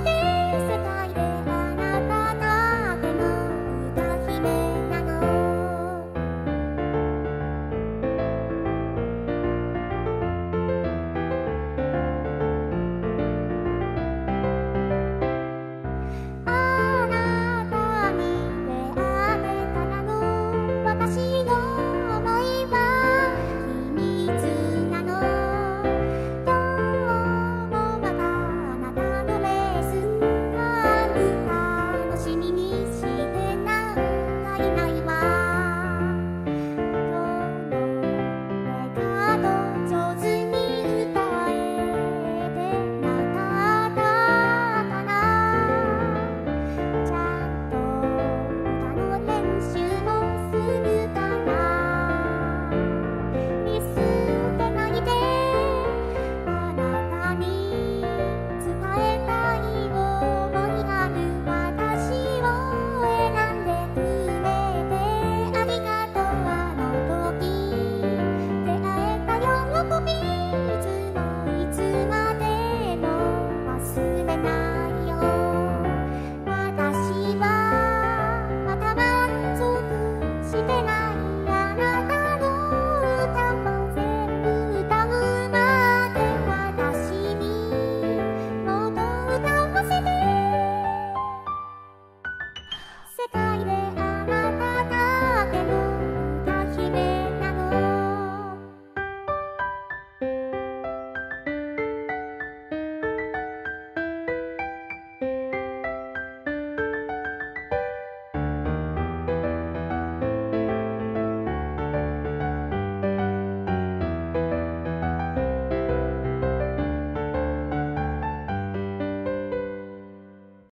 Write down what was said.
ね。世界で